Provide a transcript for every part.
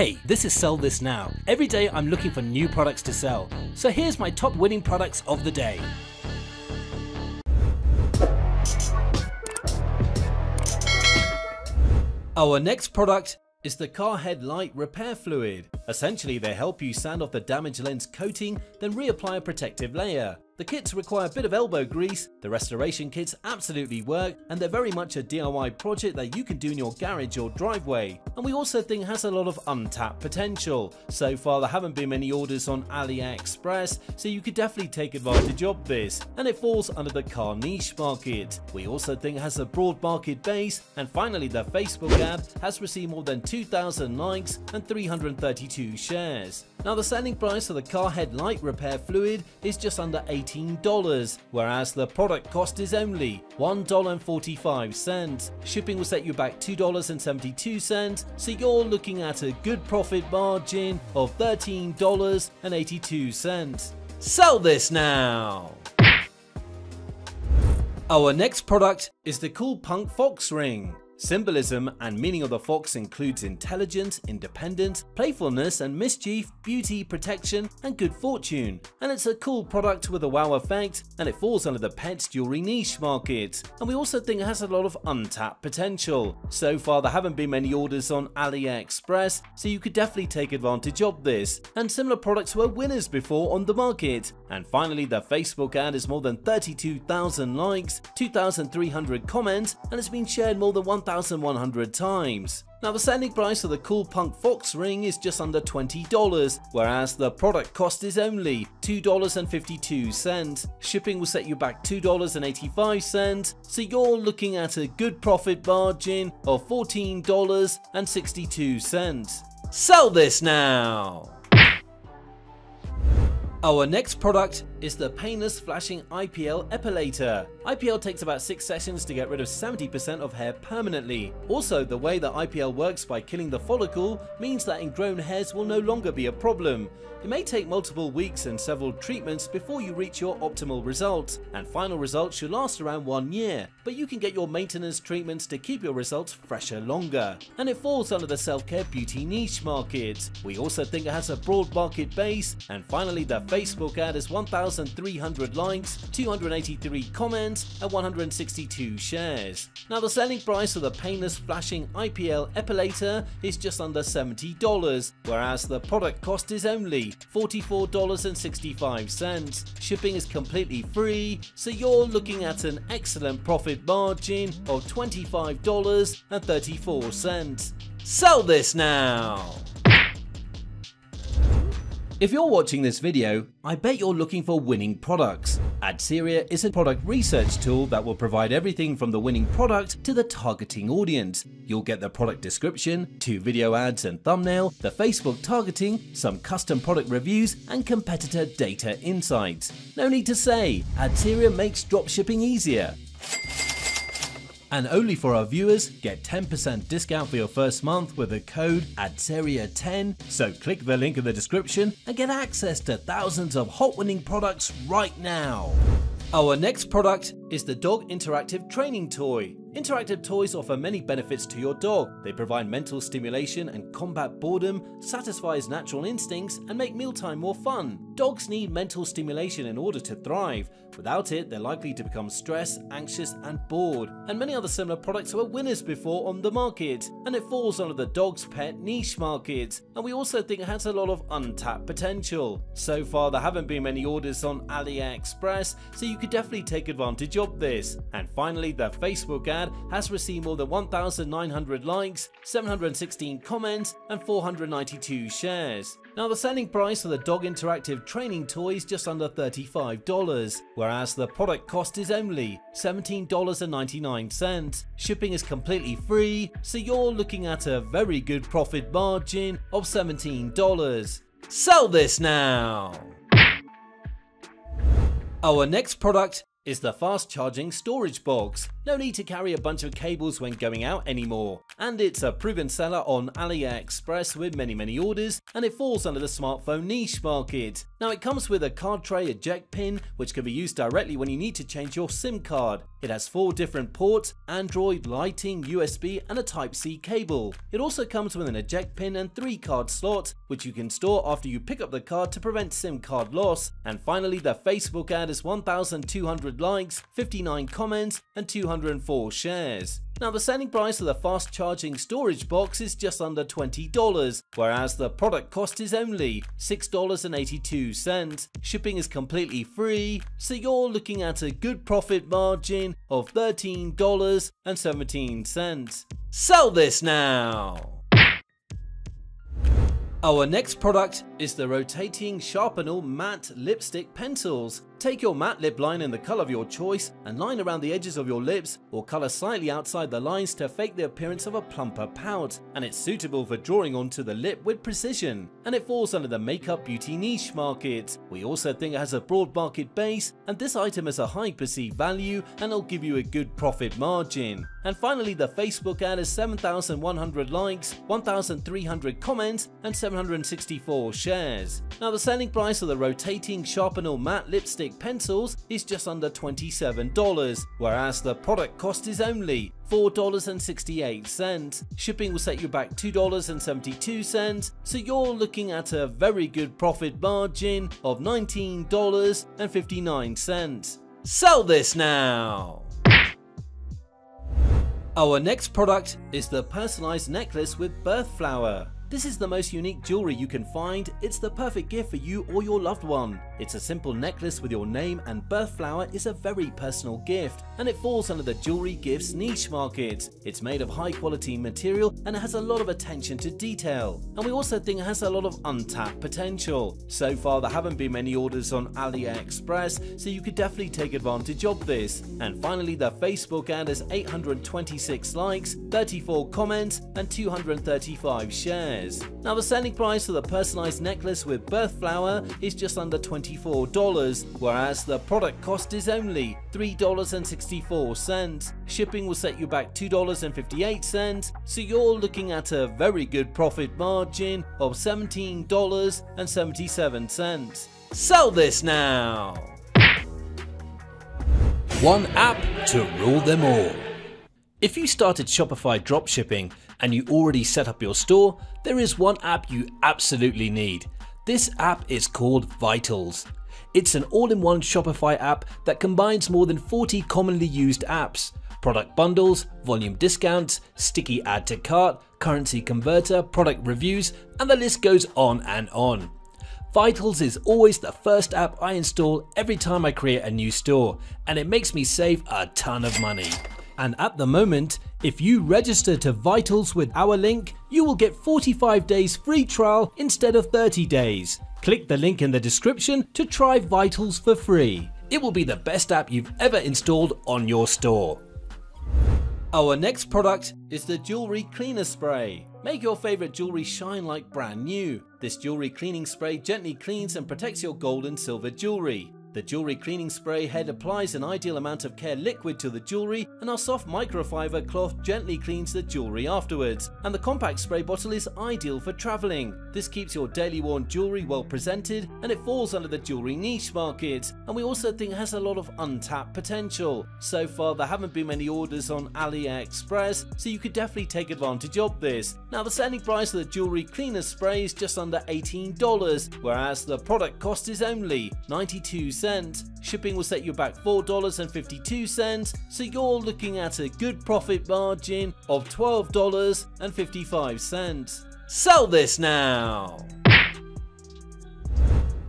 Hey, this is Sell This Now. Every day I'm looking for new products to sell. So here's my top winning products of the day. Our next product is the car headlight repair fluid. Essentially, they help you sand off the damaged lens coating, then reapply a protective layer. The kits require a bit of elbow grease, the restoration kits absolutely work, and they're very much a DIY project that you can do in your garage or driveway. And we also think has a lot of untapped potential. So far there haven't been many orders on AliExpress, so you could definitely take advantage of this, and it falls under the car niche market. We also think has a broad market base, and finally the Facebook ad has received more than 2,000 likes and 332 shares. Now the selling price for the car headlight repair fluid is just under $18, whereas the product cost is only $1.45. Shipping will set you back $2.72, so you're looking at a good profit margin of $13.82. Sell this now! Our next product is the Cool Punk Fox Ring. Symbolism and meaning of the fox includes intelligence, independence, playfulness and mischief, beauty, protection and good fortune. And it's a cool product with a wow effect and it falls under the pets jewelry niche market. And we also think it has a lot of untapped potential. So far there haven't been many orders on AliExpress so you could definitely take advantage of this. And similar products were winners before on the market. And finally the Facebook ad has more than 32,000 likes, 2,300 comments and it's been shared more than 1,100 times. Now the selling price of the Cool Punk Fox ring is just under $20, whereas the product cost is only $2.52. Shipping will set you back $2.85, so you're looking at a good profit margin of $14.62. Sell this now! Our next product is the painless flashing IPL epilator. IPL takes about 6 sessions to get rid of 70% of hair permanently. Also, the way that IPL works by killing the follicle means that ingrown hairs will no longer be a problem. It may take multiple weeks and several treatments before you reach your optimal result, and final results should last around one year, but you can get your maintenance treatments to keep your results fresher longer. And it falls under the self-care beauty niche market. We also think it has a broad market base, and finally the Facebook ad has 1,300 likes, 283 comments, and 162 shares. Now the selling price of the painless flashing IPL epilator is just under $70, whereas the product cost is only $44.65. Shipping is completely free, so you're looking at an excellent profit margin of $25.34. Sell this now! If you're watching this video, I bet you're looking for winning products. Adserea is a product research tool that will provide everything from the winning product to the targeting audience. You'll get the product description, two video ads and thumbnail, the Facebook targeting, some custom product reviews, and competitor data insights. No need to say, Adserea makes dropshipping easier. And only for our viewers, get 10% discount for your first month with the code ADSEREA10. So click the link in the description and get access to thousands of hot winning products right now. Our next product is the Dog Interactive Training Toy. Interactive toys offer many benefits to your dog. They provide mental stimulation and combat boredom, satisfy his natural instincts, and make mealtime more fun. Dogs need mental stimulation in order to thrive. Without it, they're likely to become stressed, anxious, and bored. And many other similar products were winners before on the market, and it falls under the dog's pet niche market. And we also think it has a lot of untapped potential. So far, there haven't been many orders on AliExpress, so you could definitely take advantage of this. And finally, the Facebook ad has received more than 1,900 likes, 716 comments, and 492 shares. Now the selling price for the Dog Interactive training toy is just under $35, whereas the product cost is only $17.99. Shipping is completely free, so you're looking at a very good profit margin of $17. Sell this now! Our next product is the fast charging storage box. No need to carry a bunch of cables when going out anymore. And it's a proven seller on AliExpress with many many orders and it falls under the smartphone niche market. Now it comes with a card tray eject pin which can be used directly when you need to change your SIM card. It has four different ports, Android, lighting, USB and a Type-C cable. It also comes with an eject pin and three card slots which you can store after you pick up the card to prevent SIM card loss. And finally the Facebook ad has 1200 likes, 59 comments and 204 shares. Now the selling price of the fast charging storage box is just under $20, whereas the product cost is only $6.82. Shipping is completely free, so you're looking at a good profit margin of $13.17. Sell this now! Our next product is the rotating Sharpener matte lipstick pencils. Take your matte lip line in the color of your choice and line around the edges of your lips or color slightly outside the lines to fake the appearance of a plumper pout and it's suitable for drawing onto the lip with precision and it falls under the makeup beauty niche market. We also think it has a broad market base and this item has a high perceived value and it'll give you a good profit margin. And finally the Facebook ad has 7,100 likes, 1,300 comments and 764 shares. Now the selling price of the rotating Sharpener matte lipstick pencils is just under $27, whereas the product cost is only $4.68. Shipping will set you back $2.72, so you're looking at a very good profit margin of $19.59. Sell this now! Our next product is the personalized necklace with birth flower. This is the most unique jewelry you can find, it's the perfect gift for you or your loved one. It's a simple necklace with your name and birth flower is a very personal gift and it falls under the jewelry gifts niche market. It's made of high quality material and it has a lot of attention to detail. And we also think it has a lot of untapped potential. So far there haven't been many orders on AliExpress so you could definitely take advantage of this. And finally the Facebook ad has 826 likes, 34 comments and 235 shares. Now the selling price for the personalized necklace with birth flower is just under $24, whereas the product cost is only $3.64. Shipping will set you back $2.58, so you're looking at a very good profit margin of $17.77. Sell this now! One app to rule them all. If you started Shopify dropshipping and you already set up your store, there is one app you absolutely need. This app is called Vitals. It's an all-in-one Shopify app that combines more than 40 commonly used apps, product bundles, volume discounts, sticky add to cart, currency converter, product reviews, and the list goes on and on. Vitals is always the first app I install every time I create a new store, and it makes me save a ton of money. And at the moment, if you register to Vitals with our link, you will get 45 days free trial instead of 30 days. Click the link in the description to try Vitals for free. It will be the best app you've ever installed on your store. Our next product is the Jewelry Cleaner Spray. Make your favorite jewelry shine like brand new. This jewelry cleaning spray gently cleans and protects your gold and silver jewelry. The jewelry cleaning spray head applies an ideal amount of care liquid to the jewelry and our soft microfiber cloth gently cleans the jewelry afterwards. And the compact spray bottle is ideal for travelling. This keeps your daily worn jewelry well presented and it falls under the jewelry niche market. And we also think it has a lot of untapped potential. So far there haven't been many orders on AliExpress so you could definitely take advantage of this. Now the selling price of the jewelry cleaner spray is just under $18 whereas the product cost is only 92 Shipping will set you back $4.52, so you're looking at a good profit margin of $12.55. Sell this now!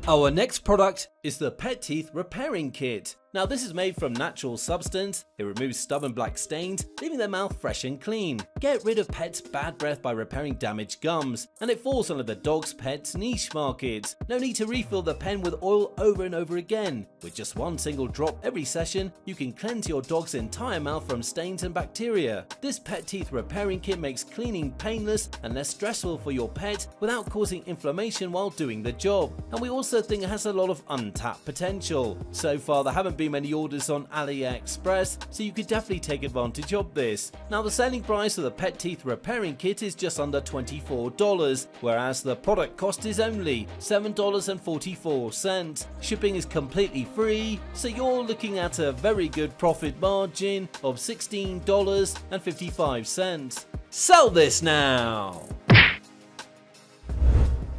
Our next product is the Pet Teeth Repairing Kit. Now this is made from natural substance, it removes stubborn black stains, leaving their mouth fresh and clean. Get rid of pets' bad breath by repairing damaged gums, and it falls under the dog's pets niche market. No need to refill the pen with oil over and over again. With just one single drop every session, you can cleanse your dog's entire mouth from stains and bacteria. This pet teeth repairing kit makes cleaning painless and less stressful for your pet without causing inflammation while doing the job. And we also think it has a lot of untapped potential. So far there haven't many orders on AliExpress, so you could definitely take advantage of this. Now the selling price of the pet teeth repairing kit is just under $24, whereas the product cost is only $7.44. Shipping is completely free, so you're looking at a very good profit margin of $16.55. Sell this now!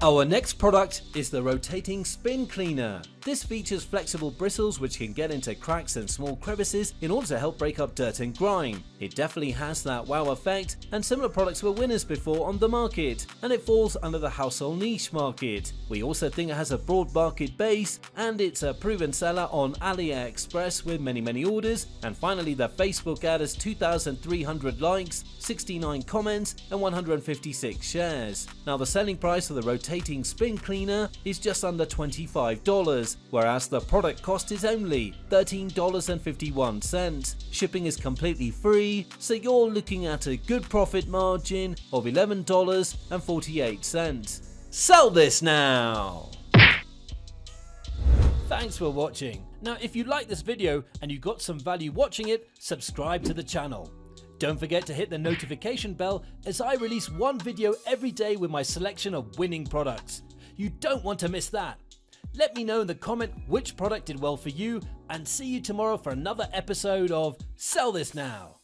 Our next product is the rotating spin cleaner. This features flexible bristles which can get into cracks and small crevices in order to help break up dirt and grime. It definitely has that wow effect and similar products were winners before on the market and it falls under the household niche market. We also think it has a broad market base and it's a proven seller on AliExpress with many many orders and finally the Facebook ad has 2,300 likes, 69 comments and 156 shares. Now the selling price of the rotating spin cleaner is just under $25 whereas the product cost is only $13.51. Shipping is completely free, so you're looking at a good profit margin of $11.48. Sell this now! Thanks for watching. Now if you like this video and you got some value watching it, subscribe to the channel. Don't forget to hit the notification bell as I release one video every day with my selection of winning products. You don't want to miss that. Let me know in the comment which product did well for you and see you tomorrow for another episode of Sell This Now.